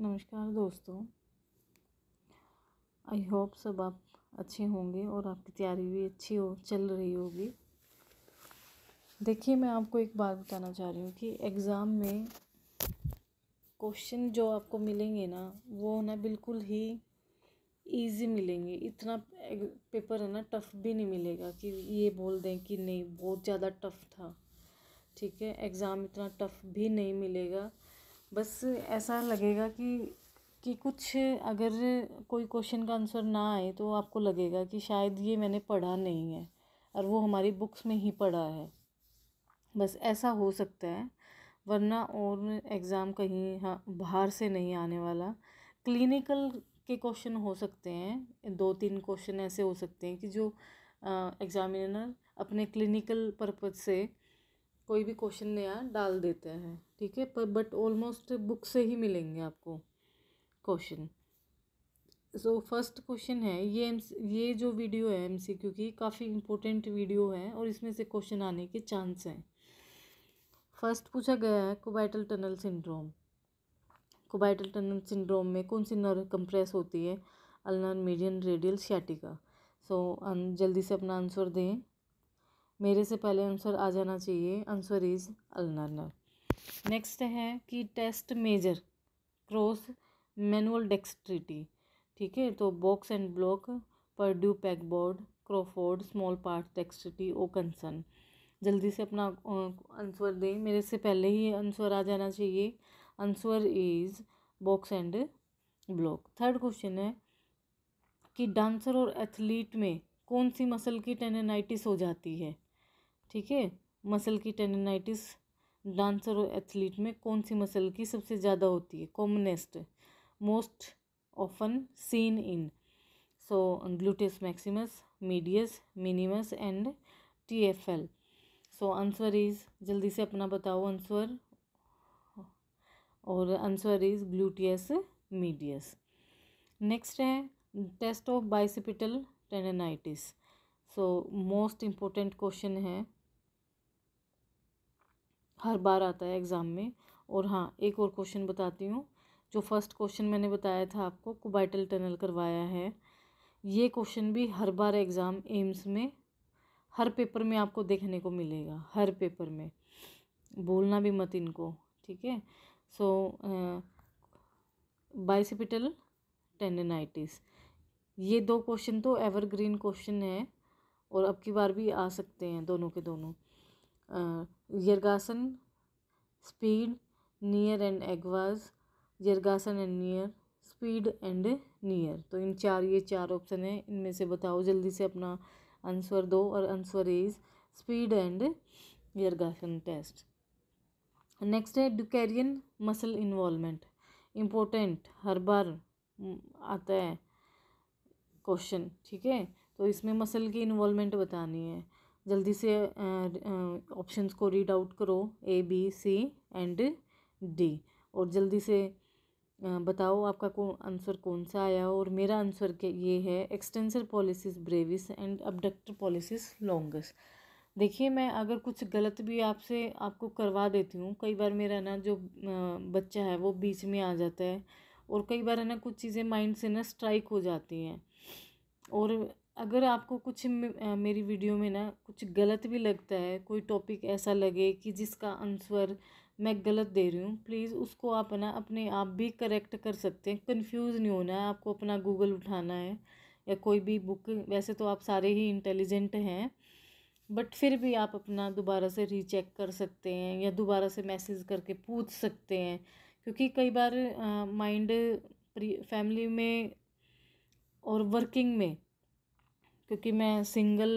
नमस्कार दोस्तों I hope सब आप अच्छे होंगे और आपकी तैयारी भी अच्छी हो चल रही होगी देखिए मैं आपको एक बात बताना चाह रही हूँ कि एग्ज़ाम में क्वेश्चन जो आपको मिलेंगे ना वो ना बिल्कुल ही इजी मिलेंगे इतना पेपर है ना टफ़ भी नहीं मिलेगा कि ये बोल दें कि नहीं बहुत ज़्यादा टफ़ था ठीक है एग्ज़ाम इतना टफ़ भी नहीं मिलेगा बस ऐसा लगेगा कि कि कुछ अगर कोई क्वेश्चन का आंसर ना आए तो आपको लगेगा कि शायद ये मैंने पढ़ा नहीं है और वो हमारी बुक्स में ही पढ़ा है बस ऐसा हो सकता है वरना और एग्ज़ाम कहीं हाँ बाहर से नहीं आने वाला क्लिनिकल के क्वेश्चन हो सकते हैं दो तीन क्वेश्चन ऐसे हो सकते हैं कि जो एग्ज़ामिनर अपने क्लिनिकल पर्पज से कोई भी क्वेश्चन नया डाल देते हैं ठीक है पर बट ऑलमोस्ट बुक से ही मिलेंगे आपको क्वेश्चन सो फर्स्ट क्वेश्चन है ये एम ये जो वीडियो है एम सी क्यू की काफ़ी इम्पोर्टेंट वीडियो है और इसमें से क्वेश्चन आने के चांस हैं फर्स्ट पूछा गया है cubital tunnel syndrome cubital tunnel syndrome में कौन सी नर्व कंप्रेस होती है ulnar median radial sciatica so so, जल्दी से अपना आंसर दें मेरे से पहले आंसर आ जाना चाहिए आंसर इज़ अलनर नेक्स्ट है कि test measure gross manual dexterity ठीक है तो box and block Purdue peg board Crawford small part dexterity O concern जल्दी से अपना आंसर दें मेरे से पहले ही आंसर आ जाना चाहिए answer is box and block third question है कि डांसर और एथलीट में कौन सी मसल की टेनेनाइटिस हो जाती है ठीक है मसल की टेननाइटिस डांसर और एथलीट में कौन सी मसल की सबसे ज़्यादा होती है commonest most often seen in so gluteus maximus medius minimus and T F L so answer is जल्दी से अपना बताओ आंसर और answer is gluteus medius next है test of bicipital tendinitis so most important question है हर बार आता है एग्ज़ाम में और हाँ एक और क्वेश्चन बताती हूँ जो फर्स्ट क्वेश्चन मैंने बताया था आपको कुबाइटल टनल करवाया है ये क्वेश्चन भी हर बार एग्ज़ाम एम्स में हर पेपर में आपको देखने को मिलेगा हर पेपर में भूलना भी मत इनको ठीक है सो बाइसिपिटल टेंडेनाइटिस ये दो क्वेश्चन तो एवरग्रीन क्वेश्चन है और अब की बार भी आ सकते हैं दोनों के दोनों Yergason speed Neer and एगवाज Yergason and Neer Speed and Neer तो इन चार ये चार ऑप्शन हैं इनमें से बताओ जल्दी से अपना आंसर दो और answer is speed and यर्गासन test next है डुकैरियन मसल इन्वॉलमेंट इम्पोर्टेंट हर बार आता है क्वेश्चन ठीक है तो इसमें मसल की इन्वॉलमेंट बतानी है जल्दी से ऑप्शंस को रीड आउट करो A B C and D और जल्दी से बताओ आपका को आंसर कौन सा आया और मेरा आंसर ये है extensor pollicis brevis and abductor pollicis longus देखिए मैं अगर कुछ गलत भी आपसे आपको करवा देती हूँ कई बार मेरा ना जो बच्चा है वो बीच में आ जाता है और कई बार है ना कुछ चीज़ें माइंड से ना स्ट्राइक हो जाती हैं और अगर आपको कुछ मेरी वीडियो में ना कुछ गलत भी लगता है कोई टॉपिक ऐसा लगे कि जिसका आंसर मैं गलत दे रही हूँ प्लीज़ उसको आप ना अपने आप भी करेक्ट कर सकते हैं कंफ्यूज नहीं होना है आपको अपना गूगल उठाना है या कोई भी बुक वैसे तो आप सारे ही इंटेलिजेंट हैं बट फिर भी आप अपना दोबारा से रीचेक कर सकते हैं या दोबारा से मैसेज करके पूछ सकते हैं क्योंकि कई बार माइंड फैमिली में और वर्किंग में क्योंकि मैं सिंगल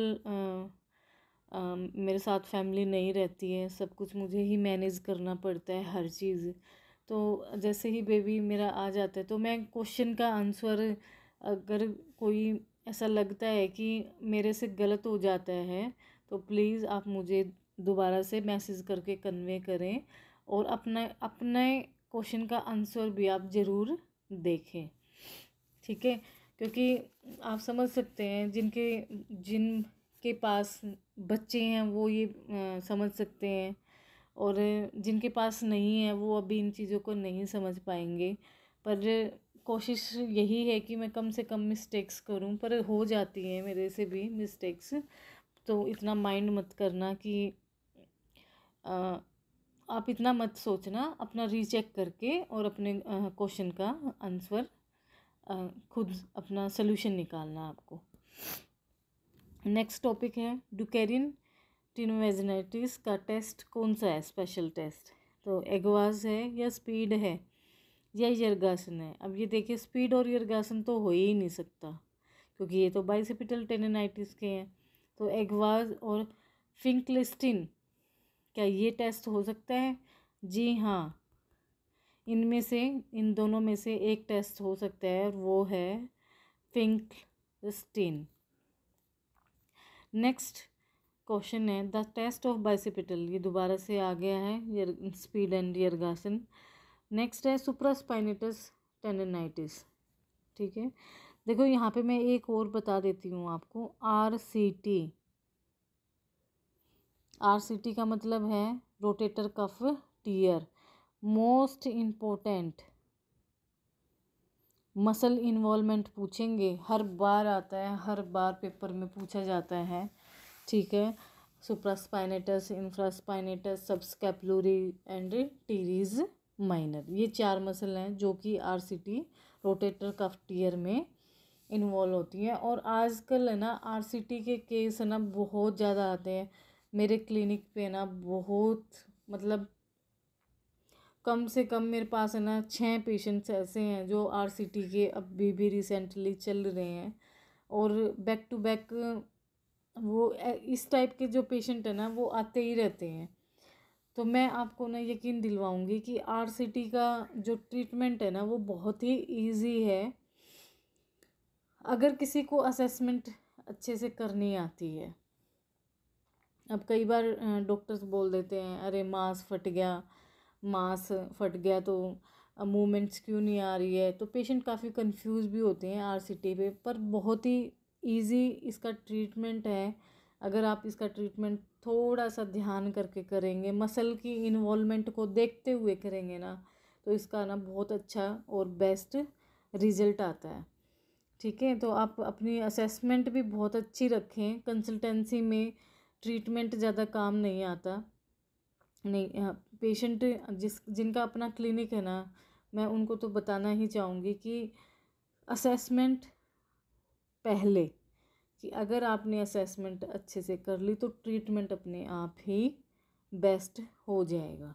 मेरे साथ फैमिली नहीं रहती है सब कुछ मुझे ही मैनेज करना पड़ता है हर चीज़ तो जैसे ही बेबी मेरा आ जाता है तो मैं क्वेश्चन का आंसर अगर कोई ऐसा लगता है कि मेरे से गलत हो जाता है तो प्लीज़ आप मुझे दोबारा से मैसेज करके कन्वे करें और अपने अपने क्वेश्चन का आंसर भी आप ज़रूर देखें ठीक है क्योंकि आप समझ सकते हैं जिनके जिन के पास बच्चे हैं वो ये आ, समझ सकते हैं और जिनके पास नहीं है वो अभी इन चीज़ों को नहीं समझ पाएंगे पर कोशिश यही है कि मैं कम से कम मिस्टेक्स करूं पर हो जाती है मेरे से भी मिस्टेक्स तो इतना माइंड मत करना कि आ, आप इतना मत सोचना अपना रीचेक करके और अपने क्वेश्चन का आंसर खुद अपना सोल्यूशन निकालना आपको नेक्स्ट टॉपिक है डुकेरिन टिनोवेजनाइटिस का टेस्ट कौन सा है स्पेशल टेस्ट तो एगवाज है या स्पीड है या यर्गासन है अब ये देखिए स्पीड और यर्गासन तो हो ही नहीं सकता क्योंकि ये तो बाइसिपिटल टेनेनाइटिस के हैं तो एगवाज और फिंकलिस्टिन क्या ये टेस्ट हो सकता है जी हाँ इनमें से इन दोनों में से एक टेस्ट हो सकता है और वो है फिंक स्टीन नेक्स्ट क्वेश्चन है द टेस्ट ऑफ बाइसिपिटल ये दोबारा से आ गया है स्पीड एंड यर्गासन नेक्स्ट है सुप्रास्पाइनेटस टेंडेनाइटिस ठीक है देखो यहाँ पे मैं एक और बता देती हूँ आपको R C T R C T का मतलब है rotator cuff tear most important muscle involvement पूछेंगे हर बार आता है हर बार पेपर में पूछा जाता है ठीक है supraspinatus infraspinatus subscapularis and teres minor ये चार मसल हैं जो कि आरसीटी रोटेटर कफ टीयर में इन्वॉल्व होती हैं और आजकल है ना आरसीटी के केस है ना बहुत ज़्यादा आते हैं मेरे क्लिनिक पे ना बहुत मतलब कम से कम मेरे पास है ना छः पेशेंट्स ऐसे हैं जो आर सी टी के अभी भी रिसेंटली चल रहे हैं और बैक टू बैक वो इस टाइप के जो पेशेंट है ना वो आते ही रहते हैं तो मैं आपको ना यकीन दिलवाऊंगी कि आर सी टी का जो ट्रीटमेंट है ना वो बहुत ही इजी है अगर किसी को असेसमेंट अच्छे से करनी आती है अब कई बार डॉक्टर्स बोल देते हैं अरे मांस फट गया मांस फट गया तो मूवमेंट्स क्यों नहीं आ रही है तो पेशेंट काफ़ी कंफ्यूज भी होते हैं आर सी टी पे पर बहुत ही ईजी इसका ट्रीटमेंट है अगर आप इसका ट्रीटमेंट थोड़ा सा ध्यान करके करेंगे मसल की इन्वॉलमेंट को देखते हुए करेंगे ना तो इसका ना बहुत अच्छा और बेस्ट रिजल्ट आता है ठीक है तो आप अपनी असेसमेंट भी बहुत अच्छी रखें कंसल्टेंसी में ट्रीटमेंट ज़्यादा काम नहीं आता नहीं पेशेंट जिस जिनका अपना क्लिनिक है ना मैं उनको तो बताना ही चाहूँगी कि असेसमेंट पहले कि अगर आपने असेसमेंट अच्छे से कर ली तो ट्रीटमेंट अपने आप ही बेस्ट हो जाएगा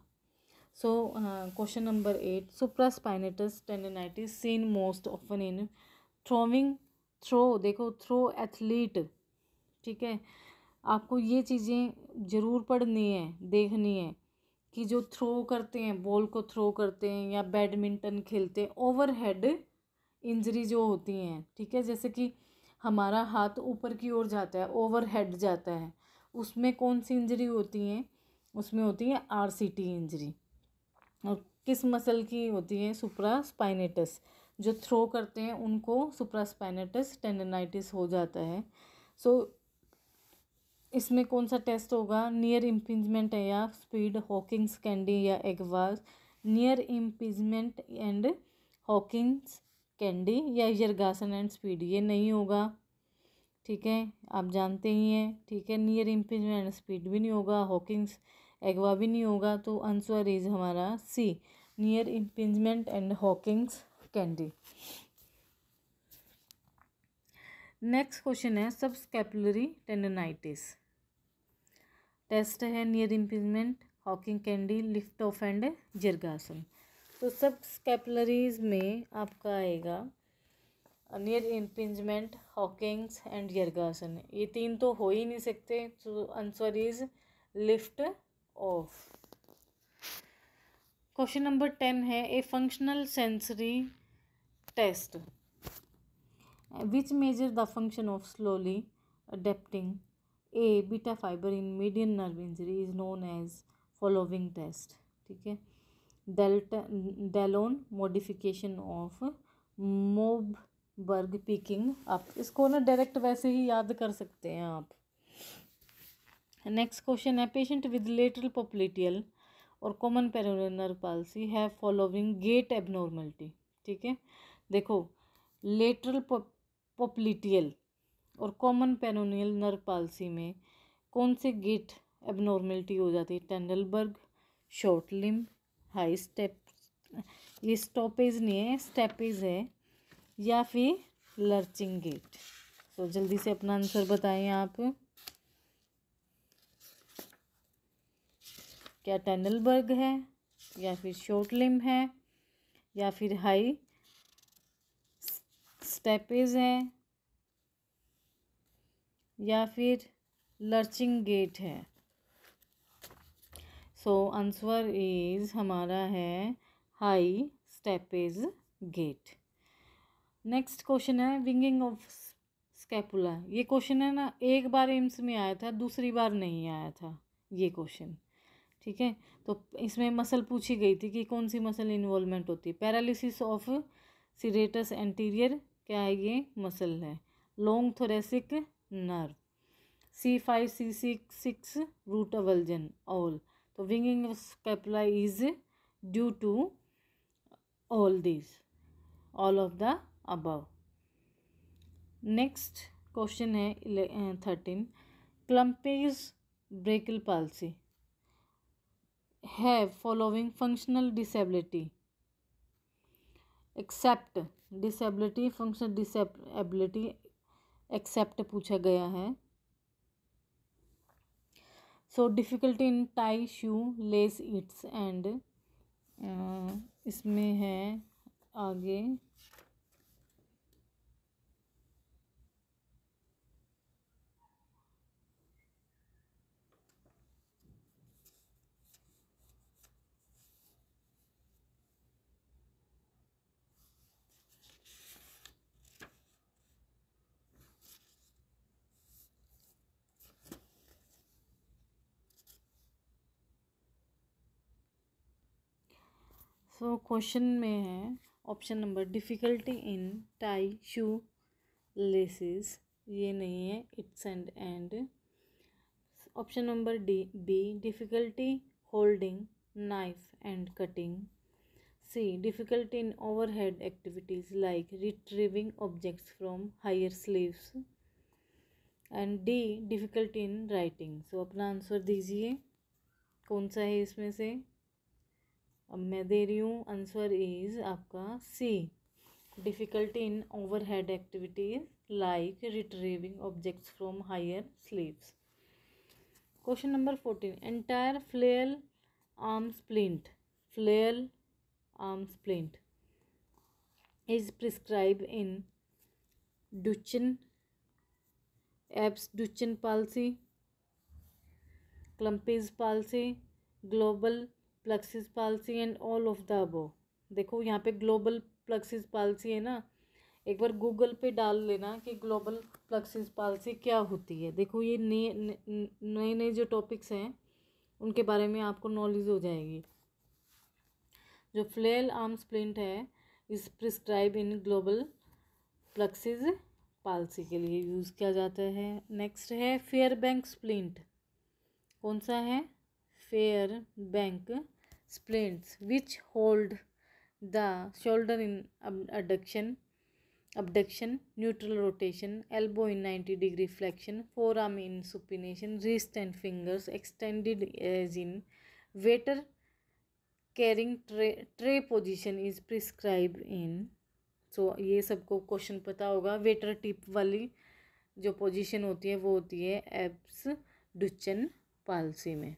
so question number eight supraspinatus tendinitis seen most often in throwing throw देखो थ्रो एथलीट ठीक है आपको ये चीज़ें ज़रूर पढ़नी है देखनी है कि जो थ्रो करते हैं बॉल को थ्रो करते हैं या बैडमिंटन खेलते हैं ओवर हेड इंजरी जो होती हैं ठीक है जैसे कि हमारा हाथ ऊपर की ओर जाता है ओवर हेड जाता है उसमें कौन सी इंजरी होती हैं उसमें होती है आर सी टी इंजरी और किस मसल की होती है सुप्रा स्पाइनेटस जो थ्रो करते हैं उनको सुप्रा स्पाइनेटस टेंडेनाइटिस हो जाता है सो so, इसमें कौन सा टेस्ट होगा नियर इम्पिजमेंट है या स्पीड हॉकिंग्स कैंडी या एगवास Neer impingement and Hawkins Kennedy या यरगासन एंड स्पीड ये नहीं होगा ठीक है आप जानते ही हैं ठीक है नियर इम्पिजमेंट एंड स्पीड भी नहीं होगा हॉकिंग्स एगवा भी नहीं होगा तो आंसर इज हमारा C Neer impingement and Hawkins Kennedy next question है सबस्कैपुलरी टेंडनाइटिस टेस्ट है Neer impingement Hawking Kennedy lift off and Yergason तो सब स्कैपलरीज में आपका आएगा Neer impingement Hawkins and Yergason ये तीन तो हो ही नहीं सकते तो answer is lift off question number ten है a functional sensory test which measure the function of slowly adapting a beta fiber in median nerve injury is known as following test ठीक है delta Dellon modification of Moberg picking आप इसको ना direct वैसे ही याद कर सकते हैं आप नेक्स्ट क्वेश्चन है पेशेंट विद लेटरल पोपलिटियल और कॉमन पेरोनर पॉलिसी है फॉलोविंग गेट एबनॉर्मलिटी ठीक है देखो लेटरल पोपलिटियल और कॉमन पेनोनियल नर्व पालसी में कौन से गेट एबनॉर्मेलिटी हो जाती है Trendelenburg short limb high step ये स्टॉपेज नहीं है स्टेपेज है या फिर लर्चिंग गेट तो जल्दी से अपना आंसर बताएं आप क्या टेंडलबर्ग है या फिर शॉर्ट लिम है या फिर हाई स्टेपेज हैं या फिर लर्चिंग गेट है सो आंसर इज हमारा है high steppage gait next question है विंगिंग ऑफ स्कैपुला ये क्वेश्चन है ना एक बार एम्स में आया था दूसरी बार नहीं आया था ये क्वेश्चन ठीक है तो इसमें मसल पूछी गई थी कि कौन सी मसल इन्वॉल्वमेंट होती है पैरालिसिस ऑफ सीरेटस एंटीरियर क्या है ये मसल है long thoracic nerve C five C six six root avulsion all तो winging scapula is due to all this all of the above next question है thirteen Klumpke brachial palsy have following functional disability except disability function disability except पूछा गया है so difficulty in tie shoe lace its and इसमें है आगे so so, question में है option number difficulty in tie shoe laces ये नहीं है it's and and option number D B difficulty holding knife and cutting C difficulty in overhead activities like retrieving objects from higher sleeves and D difficulty in writing so अपना answer दीजिए कौन सा है इसमें से अब मैं दे रही हूँ आंसर इज़ आपका C difficulty in overhead activities like retrieving objects from higher sleeves question number fourteen entire flail arm splint flail arm splint is prescribe in Duchenne Erb's Duchenne palsy Klumpke's palsy global plexus palsy and all of the above देखो यहाँ पे global plexus palsy है ना एक बार Google पे डाल लेना कि ग्लोबल प्लक्सिस पालसी क्या होती है देखो ये नए नए नए जो टॉपिक्स हैं उनके बारे में आपको नॉलेज हो जाएगी जो फ्लेल आर्म स्प्लिंट है इस prescribe in global plexus palsy के लिए यूज़ किया जाता है नेक्स्ट है फेयर बैंक स्प्लिंट कौन सा है Fairbank splints which hold the shoulder in abduction abduction neutral rotation elbow in 90 degree flexion forearm in supination wrist and fingers extended as in waiter carrying tray tray position is prescribed in so, ये सबको question पता होगा waiter tip वाली जो position होती है वो होती है एब्स डुचन पालसी में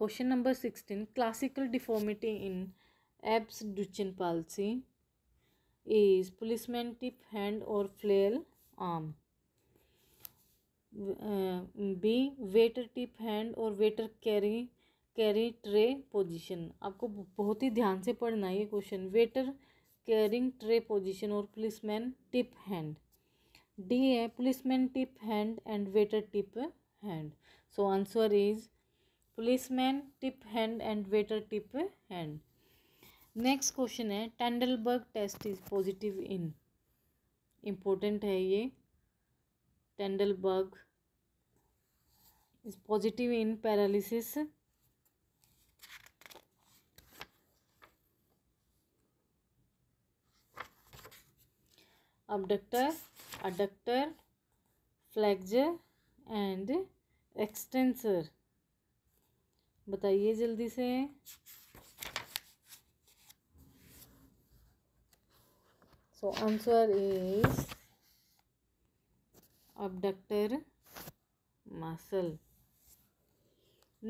question number sixteen classical deformity in Erb's Duchenne palsy is policeman tip hand और flail arm B waiter tip hand और waiter carry carry tray position आपको बहुत ही ध्यान से पढ़ना है ये question waiter carrying tray position और पुलिसमैन टिप हैंड डी है policeman tip hand and waiter tip hand so answer is policeman tip hand and waiter tip hand next question है Trendelenburg test is positive in important है ये Trendelenburg is positive in paralysis abductor adductor flexor and extensor बताइए जल्दी से so answer is doctor muscle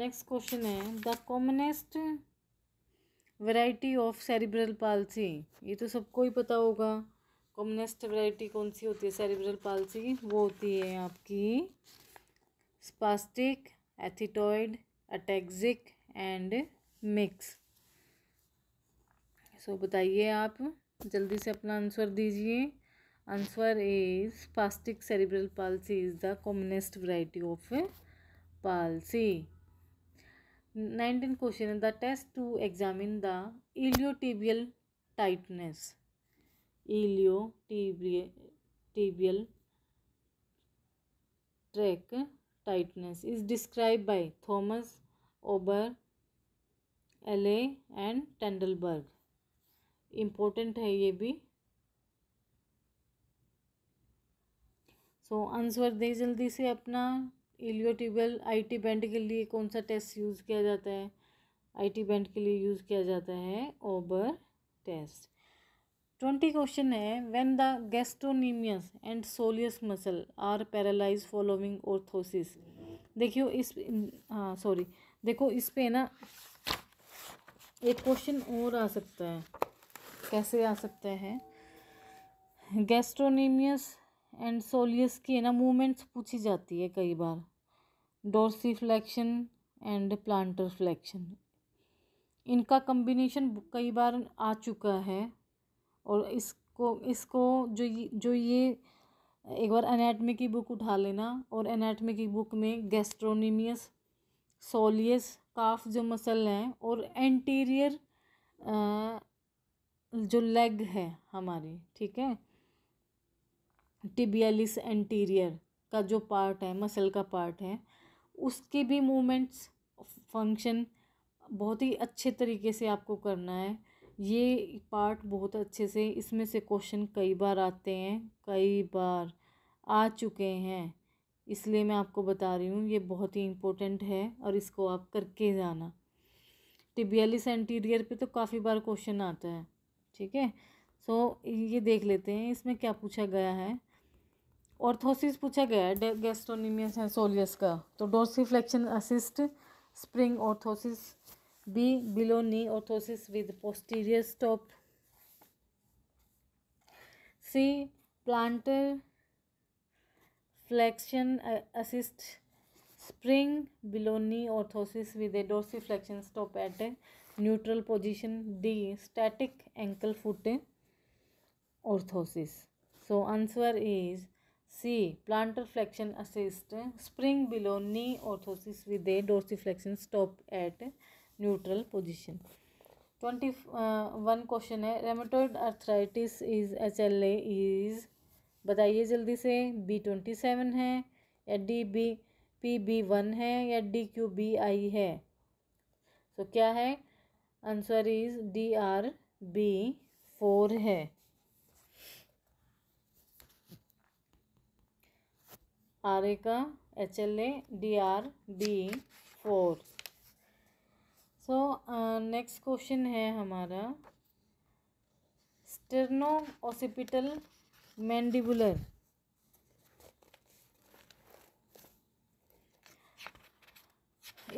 next question है the commonest variety of cerebral palsy ये तो सबको ही पता होगा कॉमनेस्ट वैरायटी कौन सी होती है सेरिब्रल पालसी वो होती है आपकी spastic athetoid ataxic and mix so बताइए आप जल्दी से अपना आंसर दीजिए answer is spastic cerebral palsy is the commonest variety of palsy nineteen question the test to examine the iliotibial tightness iliotibial tract tightness is describe by Thomas Ober Ely and Trendelenburg important है ये भी so answer दें जल्दी से अपना I T band के लिए कौन सा टेस्ट यूज़ किया जाता है आई टी बैंड के लिए यूज़ किया जाता है ओबर टेस्ट ट्वेंटी क्वेश्चन है when the gastrocnemius and soleus muscle are paralysed following orthosis देखियो इस हाँ सॉरी देखो इस पे ना एक क्वेश्चन और आ सकता है कैसे आ सकता है गैस्ट्रोनीमियस एंड सोलियस की है ना मूवमेंट्स पूछी जाती है कई बार dorsiflexion and plantar flexion इनका कम्बिनेशन कई बार आ चुका है और इसको इसको जो ये जो ये एक बार एनाटमी की बुक उठा लेना और एनाटमी की बुक में गैस्ट्रोनिमियस सोलियस काफ जो मसल हैं और एंटीरियर जो लेग है हमारी ठीक है टिबियलिस एंटीरियर का जो पार्ट है मसल का पार्ट है उसके भी मूवमेंट्स फंक्शन बहुत ही अच्छे तरीके से आपको करना है ये पार्ट बहुत अच्छे से इसमें से क्वेश्चन कई बार आते हैं कई बार आ चुके हैं इसलिए मैं आपको बता रही हूँ ये बहुत ही इम्पोर्टेंट है और इसको आप करके जाना टिबियलिस एंटीरियर पे तो काफ़ी बार क्वेश्चन आता है ठीक है सो ये देख लेते हैं इसमें क्या पूछा गया है ऑर्थोसिस पूछा गया है गैस्ट्रोनिमियस है सोलियस का तो dorsiflexion assist spring orthosis B. Below knee orthosis with posterior stop. C. Plantar flexion assist spring below knee orthosis with a dorsiflexion stop at a neutral position. D. Static ankle foot orthosis. So answer is C. Plantar flexion assist spring below knee orthosis with a dorsiflexion stop at neutral position twenty one question है rheumatoid arthritis is H L A बताइए जल्दी से B twenty seven है या D B P B one है या D Q B I है तो so, क्या है answer is D R B four है आर ए का H L A D R B four so next question है हमारा sterno occipital mandibular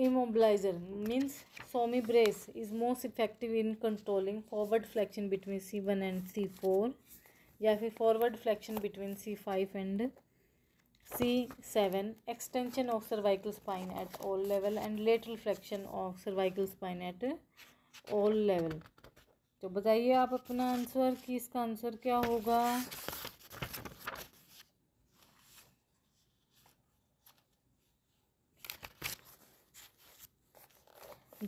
immobiliser means SOMI brace is most effective in controlling forward flexion between C one and C four या फिर forward flexion between C five and C7 extension of cervical spine at all level and lateral flexion of cervical spine at all level तो बताइए आप अपना answer कि इसका answer क्या होगा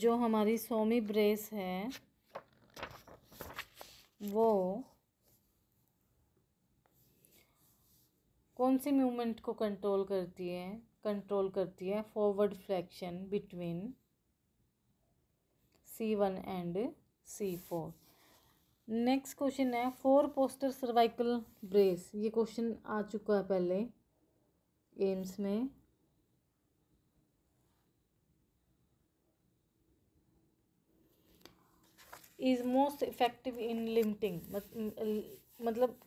जो हमारी सोमी ब्रेस है वो कौन सी मूवमेंट को कंट्रोल करती है कंट्रोल करती है forward flexion between C one and C four next question है फोर पोस्टर सर्वाइकल ब्रेस ये क्वेश्चन आ चुका है पहले एम्स में is most effective in limiting मतलब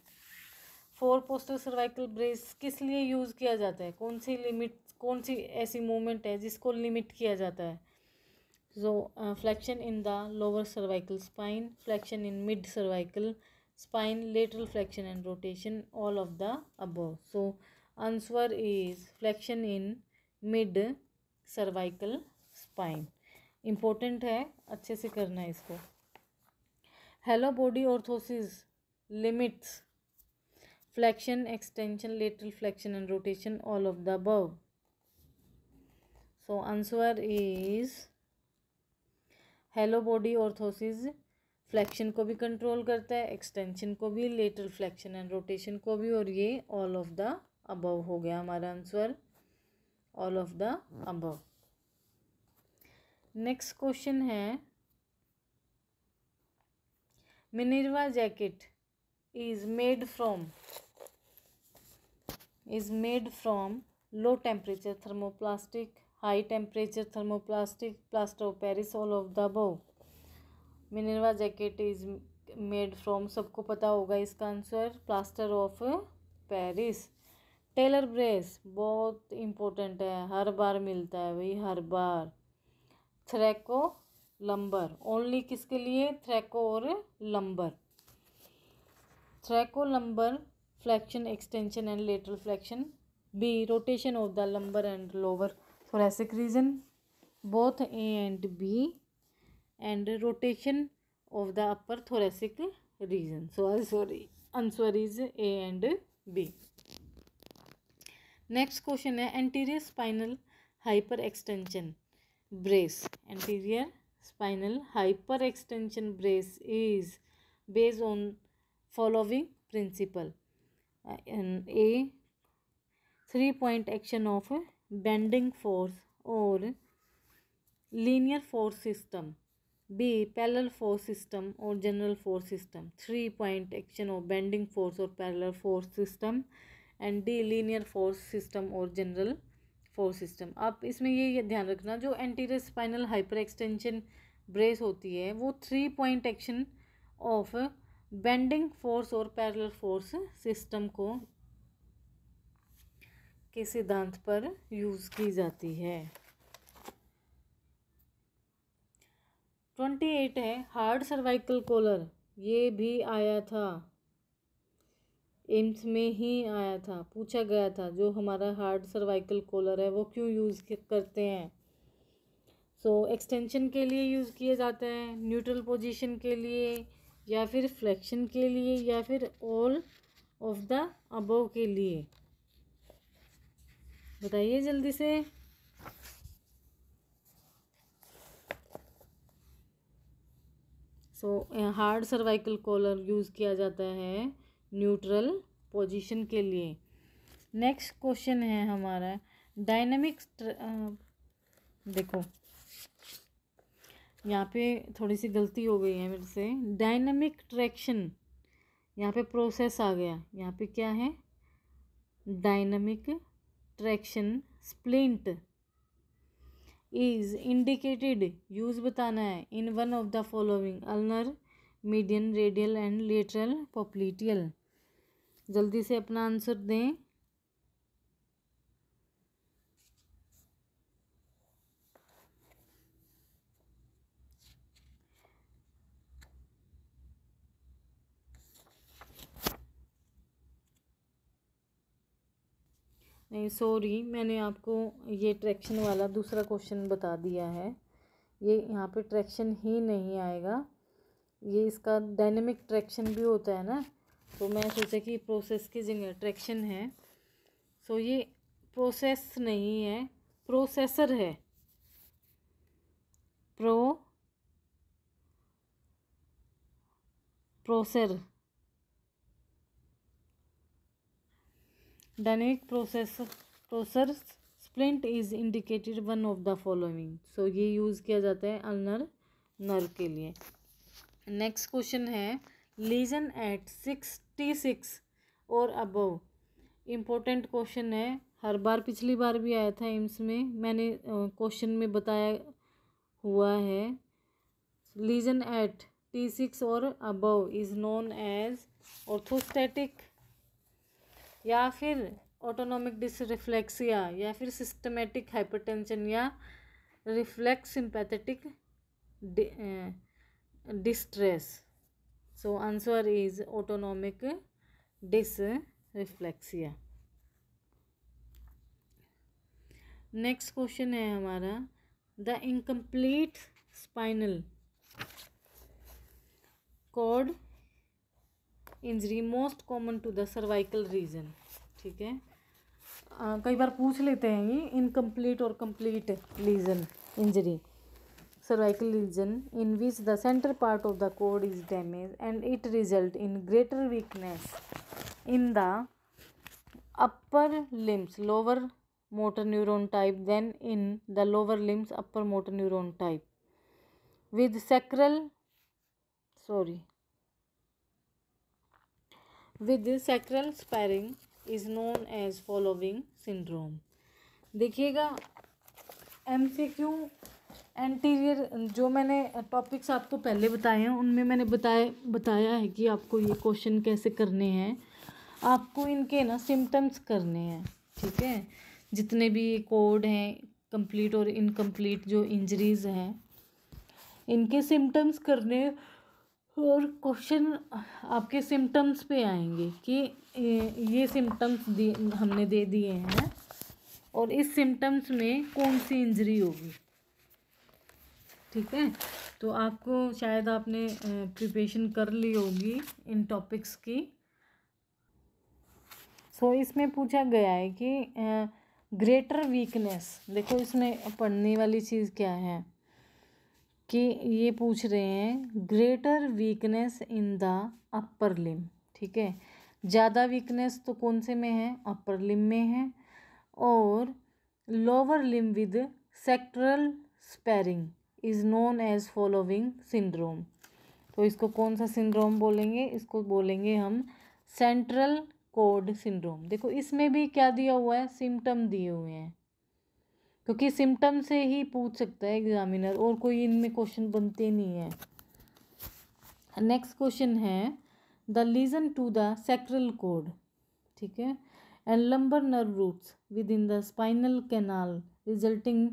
फोर पोस्टर सर्वाइकल ब्रेस किस लिए यूज़ किया जाता है कौन सी लिमिट कौन सी ऐसी मूवमेंट है जिसको लिमिट किया जाता है so flexion in the lower cervical spine flexion in mid cervical spine lateral flexion and rotation all of the above so answer is flexion in mid cervical spine important है अच्छे से करना है इसको halo body orthosis limits flexion extension lateral flexion and rotation all of the above so answer is halo body orthosis flexion को भी control करता है एक्सटेंशन को भी लेटरल फ्लैक्शन एंड रोटेशन को भी और ये ऑल ऑफ द अबव हो गया हमारा answer all of the above next question है Minerva jacket is made from is made from low temperature thermoplastic high temperature thermoplastic plaster of Paris, all of the above. Minerva jacket is made from सबको पता होगा इसका answer plaster of Paris Taylor brace बहुत important है हर बार मिलता है वही हर बार थ्रैको लंबर ओनली किसके लिए थ्रैको और lumbar thoraco lumbar flexion, extension and lateral flexion. B, rotation of the lumbar and lower thoracic region, both A and B, and rotation of the upper thoracic region. So answer is A and B. Next question hai anterior spinal hyperextension brace. Anterior spinal hyperextension brace is based on following principle. A three point action of bending force और linear force system B parallel force system और general force system three point action of bending force और parallel force system and D linear force system और general force system अब इसमें ये ध्यान रखना जो anterior spinal hyperextension brace होती है वो three point action of bending force और पैरेलल फोर्स सिस्टम को के सिद्धांत पर यूज़ की जाती है ट्वेंटी एट है हार्ड सर्वाइकल कोलर ये भी आया था एम्स में ही आया था पूछा गया था जो हमारा हार्ड सर्वाइकल कोलर है वो क्यों यूज़ करते हैं सो so, एक्सटेंशन के लिए यूज़ किए जाते हैं न्यूट्रल पोजीशन के लिए या फिर फ्लैक्शन के लिए या फिर ऑल ऑफ द अबव के लिए बताइए जल्दी से so hard cervical collar use किया जाता है न्यूट्रल पोजीशन के लिए नेक्स्ट क्वेश्चन है हमारा डायनेमिक्स देखो यहाँ पे थोड़ी सी गलती हो गई है मेरे से डायनमिक ट्रैक्शन यहाँ पे प्रोसेस आ गया यहाँ पे क्या है dynamic traction splint is indicated use बताना है in one of the following ulnar median radial and lateral popliteal जल्दी से अपना आंसर दें नहीं सॉरी मैंने आपको ये ट्रैक्शन वाला दूसरा क्वेश्चन बता दिया है ये यहाँ पे ट्रैक्शन ही नहीं आएगा ये इसका डायनेमिक ट्रैक्शन भी होता है ना तो मैं सोचा कि प्रोसेस की जगह ट्रैक्शन है सो ये प्रोसेस नहीं है प्रोसेसर है pro प्रोसर dynamic process प्रोसर splint is indicated one of the following so ये यूज़ किया जाता है अलनर नर्व के लिए नेक्स्ट क्वेश्चन है लीजन एट सिक्सटी सिक्स और अबव इम्पोर्टेंट क्वेश्चन है हर बार पिछली बार भी आया था एम्स में मैंने क्वेश्चन में बताया हुआ है लीजन एट टी सिक्स और above is known as orthostatic या फिर ऑटोनोमिक डिसरिफ्लेक्सिया या फिर सिस्टमेटिक हाइपरटेंशन या reflex sympathetic distress so answer is autonomic dysreflexia next question है हमारा the incomplete spinal cord injury most common to the cervical region ठीक है आ, कई बार पूछ लेते हैं ये इनकम्प्लीट और complete lesion injury cervical region in which the centre part of the cord is damage and it result in greater weakness in the upper limbs lower motor neuron type than in the lower limbs upper motor neuron type with sacral sorry with sacral sparing is known as following syndrome देखिएगा M C Q anterior जो मैंने topics आपको पहले बताए हैं उनमें मैंने बताए बताया है कि आपको ये क्वेश्चन कैसे करने हैं आपको इनके ना सिम्टम्स करने हैं ठीक है जितने भी कोड हैं कंप्लीट और इनकम्प्लीट जो इंजरीज हैं इनके सिम्टम्स करने और क्वेश्चन आपके सिम्टम्स पे आएंगे कि ये सिम्टम्स हमने दे दिए हैं और इस सिम्टम्स में कौन सी इंजरी होगी ठीक है तो आपको शायद आपने प्रिपरेशन कर ली होगी इन टॉपिक्स की सो so, इसमें पूछा गया है कि ग्रेटर वीकनेस देखो इसमें पढ़ने वाली चीज़ क्या है कि ये पूछ रहे हैं greater weakness in the upper limb ठीक है ज़्यादा वीकनेस तो कौन से में है अपर लिम में है और lower limb with sacral sparing is known as following syndrome तो इसको कौन सा सिंड्रोम बोलेंगे इसको बोलेंगे हम सेंट्रल कोड सिंड्रोम देखो इसमें भी क्या दिया हुआ है सिम्टम दिए हुए हैं क्योंकि सिम्टम से ही पूछ सकता है एग्ज़ामिनर और कोई इनमें क्वेश्चन बनते नहीं है नेक्स्ट क्वेश्चन है the lesion to the sacral cord ठीक है and lumbar nerve roots within the spinal canal resulting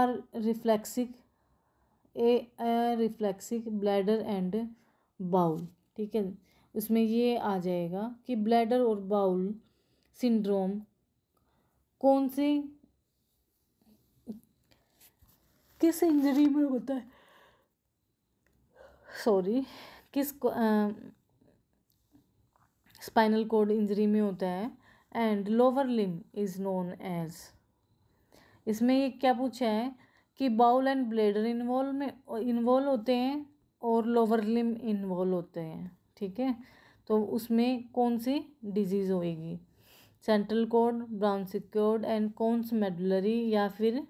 areflexic areflexic bladder and bowel ठीक है उसमें ये आ जाएगा कि ब्लैडर और बाउल सिंड्रोम कौन से किस इंजरी में होता है सॉरी किस स्पाइनल कोड इंजरी में होता है and lower limb is known as इसमें ये क्या पूछा है कि बाउल एंड ब्लेडर इन्वॉल्व में इन्वॉल्व होते हैं और लोअर लिम इन्वॉल्व होते हैं ठीक है तो उसमें कौन सी डिजीज़ होएगी central cord Brown Sequard and conus medullary या फिर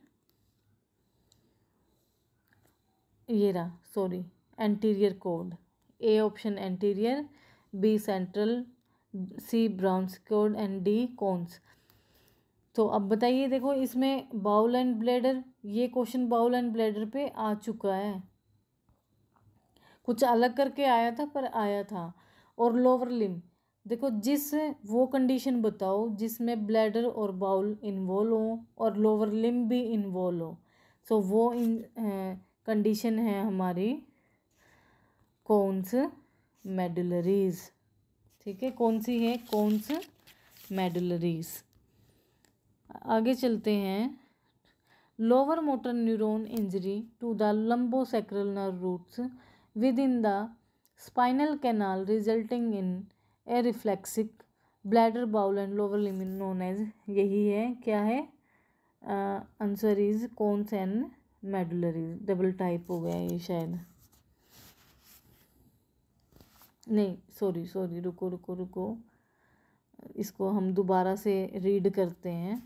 ये रहा sorry anterior cord A option anterior B central C Brown's cord and D conus तो अब बताइए देखो इसमें बाउल एंड ब्लेडर ये क्वेश्चन बाउल एंड ब्लेडर पे आ चुका है कुछ अलग करके आया था पर आया था और लोअर लिम देखो जिस वो कंडीशन बताओ जिसमें ब्लैडर और बाउल इन्वॉल्व हो और लोअर लिम भी इन्वॉल्व हो सो वो इन कंडीशन है हमारी कौनस मेडुलरीज ठीक है कौन सी है कौनस मेडुलरीज आगे चलते हैं lower motor neuron injury to the lumbosacral nerve roots within the spinal canal resulting in areflexic bladder bowel and lower limb known as यही है क्या है answer is conus and medullary double type हो गया ये शायद नहीं सॉरी सॉरी रुको रुको रुको इसको हम दोबारा से रीड करते हैं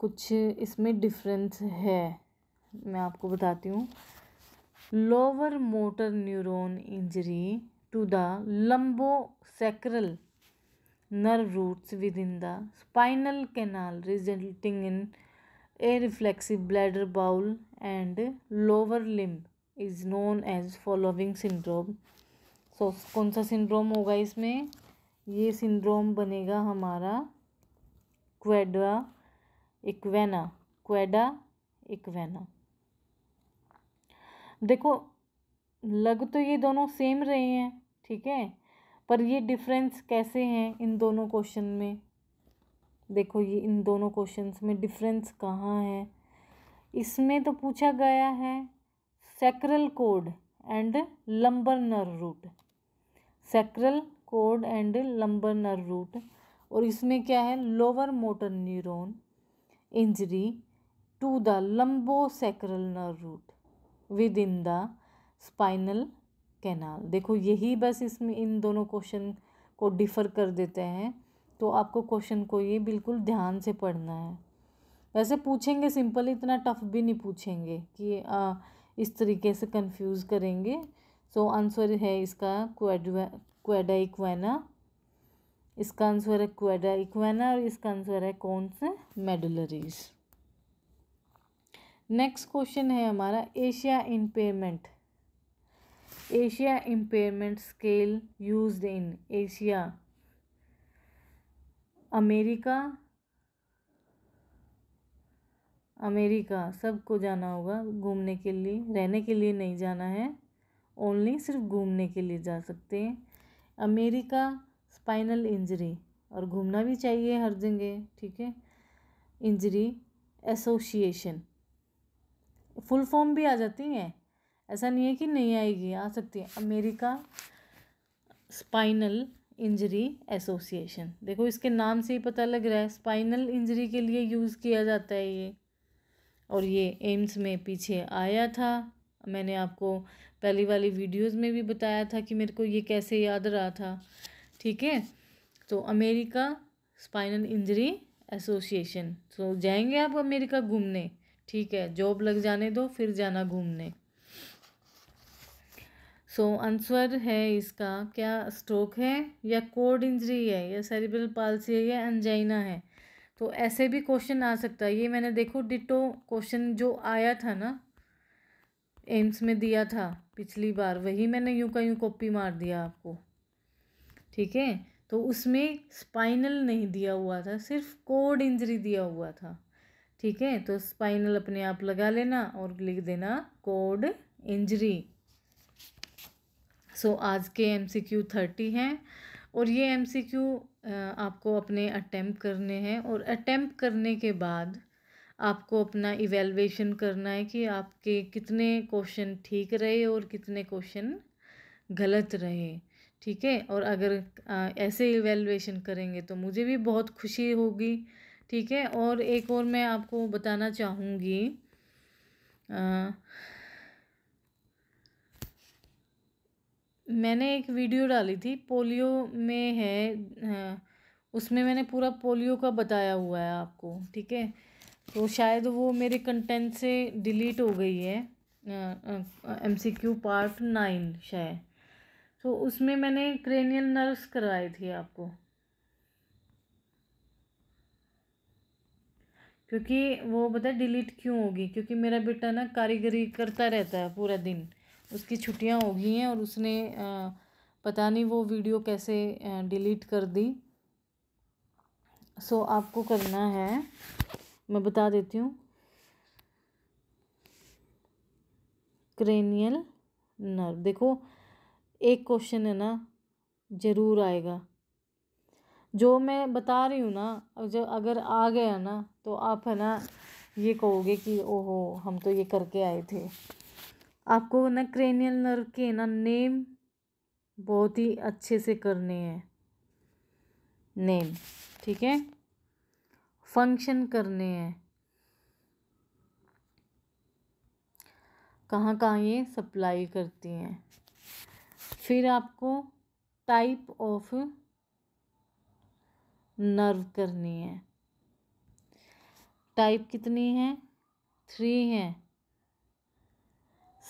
कुछ इसमें डिफरेंस है मैं आपको बताती हूँ lower motor neuron injury to the lumbosacral roots within the spinal canal resulting in a reflexive bladder bowel and lower limb is known as following syndrome so कौन सा सिंड्रोम होगा इसमें ये सिंड्रोम बनेगा हमारा क्वेडा इक्वेना क्वेडा इक्वेना देखो लग तो ये दोनों सेम रहे हैं ठीक है पर ये डिफरेंस कैसे हैं इन दोनों क्वेश्चन में देखो ये इन दोनों क्वेश्चंस में डिफरेंस कहाँ है इसमें तो पूछा गया है sacral cord and lumbar nerve root sacral cord and lumbar nerve root और इसमें क्या है lower motor neuron injury to the lumbosacral nerve root within the spinal canal देखो यही बस इसमें इन दोनों क्वेश्चन को डिफ़र कर देते हैं तो आपको क्वेश्चन को ये बिल्कुल ध्यान से पढ़ना है वैसे पूछेंगे सिंपल इतना टफ भी नहीं पूछेंगे कि आ, इस तरीके से कंफ्यूज करेंगे सो so, आंसर है इसका क्वेडा इक्वाना इसका आंसर है क्वेडा इक्वाना और इसका आंसर है कौन से मेडुलरीज नेक्स्ट क्वेश्चन है हमारा ASIA impairment ASIA impairment scale used in ASIA America America सबको जाना होगा घूमने के लिए रहने के लिए नहीं जाना है ओनली सिर्फ घूमने के लिए जा सकते हैं अमेरिका स्पाइनल इंजरी और घूमना भी चाहिए हर जगह ठीक है इंजरी एसोसिएशन फुल फॉर्म भी आ जाती हैं ऐसा नहीं है कि नहीं आएगी आ सकती है अमेरिका स्पाइनल इंजरी एसोसिएशन देखो इसके नाम से ही पता लग रहा है स्पाइनल इंजरी के लिए यूज़ किया जाता है ये और ये एम्स में पीछे आया था मैंने आपको पहली वाली वीडियोस में भी बताया था कि मेरे को ये कैसे याद रहा था ठीक है तो अमेरिका स्पाइनल इंजरी एसोसिएशन तो जाएंगे आप अमेरिका घूमने ठीक है जॉब लग जाने दो फिर जाना घूमने सो so, आंसर है इसका क्या स्ट्रोक है या कोड इंजरी है या सेरिब्रल पालसी है या एंजाइना है तो ऐसे भी क्वेश्चन आ सकता है ये मैंने देखो डिटो क्वेश्चन जो आया था ना एम्स में दिया था पिछली बार वही मैंने यूँ का यूँ कॉपी मार दिया आपको ठीक है तो उसमें स्पाइनल नहीं दिया हुआ था सिर्फ कोड इंजरी दिया हुआ था ठीक है तो स्पाइनल अपने आप लगा लेना और लिख देना कोड इंजरी सो आज के एम सी क्यू थर्टी हैं और ये एम सी क्यू आपको अपने अटैम्प करने हैं और अटैम्प करने के बाद आपको अपना इवेलुएशन करना है कि आपके कितने क्वेश्चन ठीक रहे और कितने क्वेश्चन गलत रहे ठीक है और अगर आ, ऐसे इवेलुएशन करेंगे तो मुझे भी बहुत खुशी होगी ठीक है और एक और मैं आपको बताना चाहूँगी मैंने एक वीडियो डाली थी पोलियो में है उसमें मैंने पूरा पोलियो का बताया हुआ है आपको ठीक है तो शायद वो मेरे कंटेंट से डिलीट हो गई है M C Q part nine शायद तो उसमें मैंने क्रेनियल नर्व्स करवाई थी आपको क्योंकि वो पता डिलीट क्यों होगी क्योंकि मेरा बेटा ना कारीगरी करता रहता है पूरा दिन उसकी छुट्टियां हो गई हैं और उसने पता नहीं वो वीडियो कैसे डिलीट कर दी सो आपको करना है मैं बता देती हूँ क्रेनियल नर्व देखो एक क्वेश्चन है ना ज़रूर आएगा जो मैं बता रही हूँ ना जो अगर आ गया ना तो आप है ना ये कहोगे कि ओहो हम तो ये करके आए थे आपको ना क्रेनियल नर्व के ना नेम बहुत ही अच्छे से करने हैं नेम ठीक है फंक्शन करने हैं कहाँ कहाँ ये सप्लाई करती हैं फिर आपको टाइप ऑफ नर्व करनी है टाइप कितनी है थ्री हैं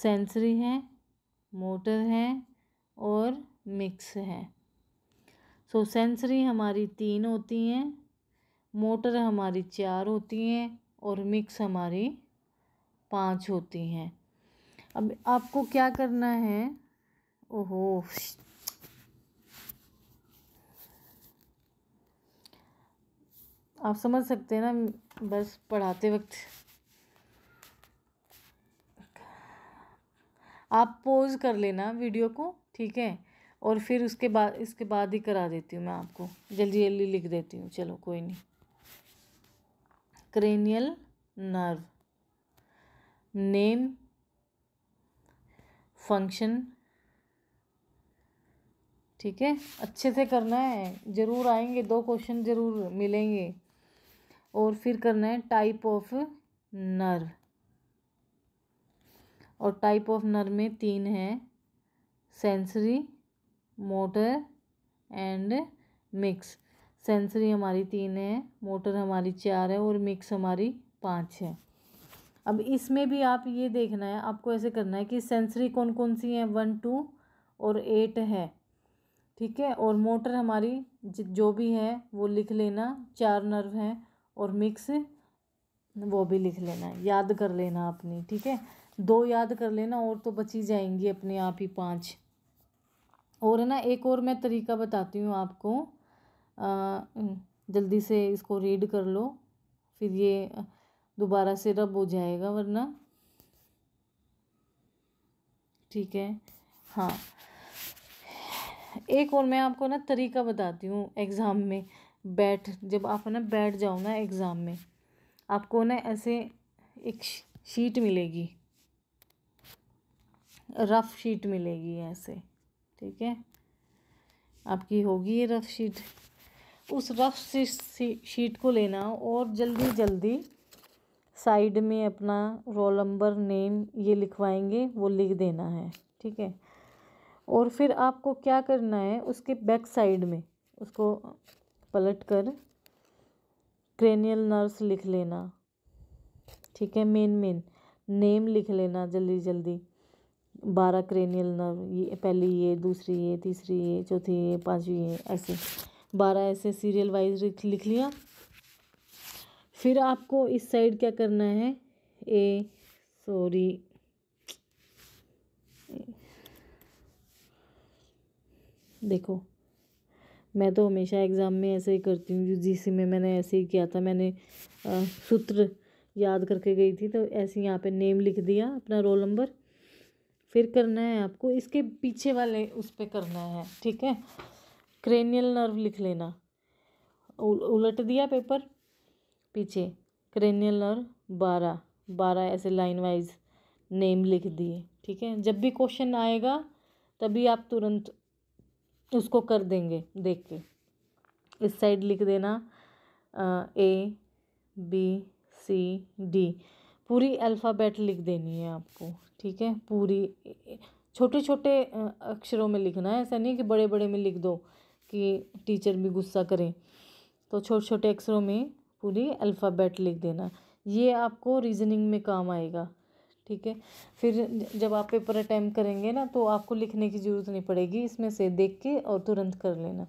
सेंसरी है मोटर है और मिक्स है सो so, सेंसरी हमारी तीन होती हैं मोटर हमारी चार होती हैं और मिक्स हमारी पांच होती हैं अब आपको क्या करना है ओहो आप समझ सकते हैं ना बस पढ़ाते वक्त आप पोज़ कर लेना वीडियो को ठीक है और फिर उसके बाद इसके बाद ही करा देती हूँ मैं आपको जल्दी जल्दी लिख देती हूँ चलो कोई नहीं क्रेनियल नर्व नेम फंक्शन ठीक है अच्छे से करना है ज़रूर आएंगे दो क्वेश्चन ज़रूर मिलेंगे और फिर करना है टाइप ऑफ नर्व और टाइप ऑफ नर में तीन हैं sensory motor and mix sensory हमारी तीन है मोटर हमारी चार है और मिक्स हमारी पाँच है अब इसमें भी आप ये देखना है आपको ऐसे करना है कि सेंसरी कौन कौन सी हैं वन टू और एट है ठीक है और मोटर हमारी जो भी है वो लिख लेना चार नर्व हैं और मिक्स वो भी लिख लेना है याद कर लेना अपनी ठीक है दो याद कर लेना और तो बची जाएंगी अपने आप ही पाँच और है ना एक और मैं तरीका बताती हूँ आपको आ, हम्म, जल्दी से इसको रीड कर लो फिर ये दोबारा से रब हो जाएगा वरना ठीक है हाँ एक और मैं आपको ना तरीका बताती हूँ एग्ज़ाम में बैठ जब आप ना बैठ जाओ ना एग्ज़ाम में आपको ना ऐसे एक शीट मिलेगी रफ़ शीट मिलेगी ऐसे ठीक है आपकी होगी ये रफ़ शीट उस रफ़ शीट को लेना और जल्दी जल्दी साइड में अपना रोल नंबर नेम ये लिखवाएंगे वो लिख देना है ठीक है और फिर आपको क्या करना है उसके बैक साइड में उसको पलट कर क्रेनियल नर्स लिख लेना ठीक है मेन मेन नेम लिख लेना जल्दी जल्दी बारह क्रेनियल नर्व ये पहली ये दूसरी ये तीसरी ये चौथी ये पांचवी ये ऐसे बारह ऐसे सीरियल वाइज लिख लिया फिर आपको इस साइड क्या करना है ए सॉरी देखो मैं तो हमेशा एग्ज़ाम में ऐसे ही करती हूँ जी में मैंने ऐसे ही किया था मैंने आ, सूत्र याद करके गई थी तो ऐसे यहाँ पे नेम लिख दिया अपना रोल नंबर फिर करना है आपको इसके पीछे वाले उस पर करना है ठीक है क्रेनियल नर्व लिख लेना उलट दिया पेपर पीछे क्रेनियल नर्व बारह बारह ऐसे लाइन वाइज नेम लिख दिए ठीक है जब भी क्वेश्चन आएगा तभी आप तुरंत उसको कर देंगे देख के इस साइड लिख देना ए बी सी डी पूरी अल्फ़ाबेट लिख देनी है आपको ठीक है पूरी छोटे छोटे अक्षरों में लिखना है ऐसा नहीं कि बड़े बड़े में लिख दो कि टीचर भी गुस्सा करें तो छोटे छोटे अक्षरों में पूरी अल्फ़ाबेट लिख देना ये आपको रीजनिंग में काम आएगा ठीक है फिर जब आप पेपर अटैम्प्ट करेंगे ना तो आपको लिखने की ज़रूरत नहीं पड़ेगी इसमें से देख के और तुरंत कर लेना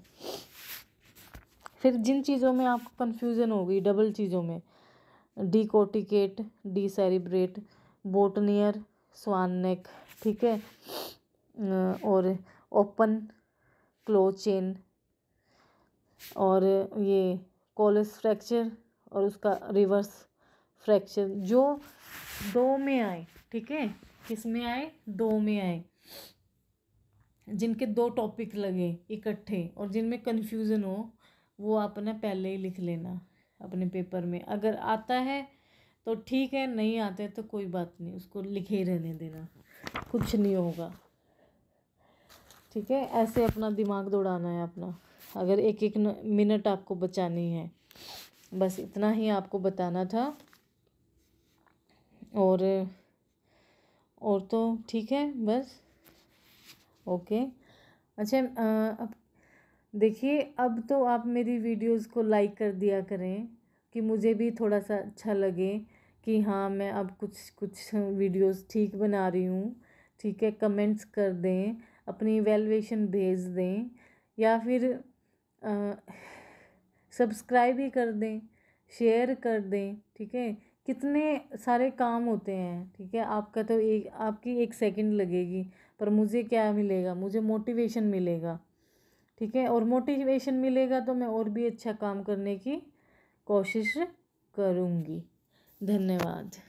फिर जिन चीज़ों में आपको कन्फ्यूज़न होगी डबल चीज़ों में decorticate decerebrate boutonniere swan neck ठीक है और ओपन क्लो चेन और ये कॉलेज फ्रैक्चर और उसका रिवर्स फ्रैक्चर जो दो में आए ठीक है किस में आए दो में आए जिनके दो टॉपिक लगे इकट्ठे और जिनमें कन्फ्यूज़न हो वो अपना पहले ही लिख लेना अपने पेपर में अगर आता है तो ठीक है नहीं आते तो कोई बात नहीं उसको लिखे रहने देना कुछ नहीं होगा ठीक है ऐसे अपना दिमाग दौड़ाना है अपना अगर एक एक मिनट आपको बचानी है बस इतना ही आपको बताना था और और तो ठीक है बस ओके अच्छा अब देखिए अब तो आप मेरी वीडियोस को लाइक कर दिया करें कि मुझे भी थोड़ा सा अच्छा लगे कि हाँ मैं अब कुछ कुछ वीडियोस ठीक बना रही हूँ ठीक है कमेंट्स कर दें अपनी इवेलुएशन भेज दें या फिर सब्सक्राइब ही कर दें शेयर कर दें ठीक है कितने सारे काम होते हैं ठीक है आपका तो एक आपकी एक सेकंड लगेगी पर मुझे क्या मिलेगा मुझे मोटिवेशन मिलेगा ठीक है और मोटिवेशन मिलेगा तो मैं और भी अच्छा काम करने की कोशिश करूँगी धन्यवाद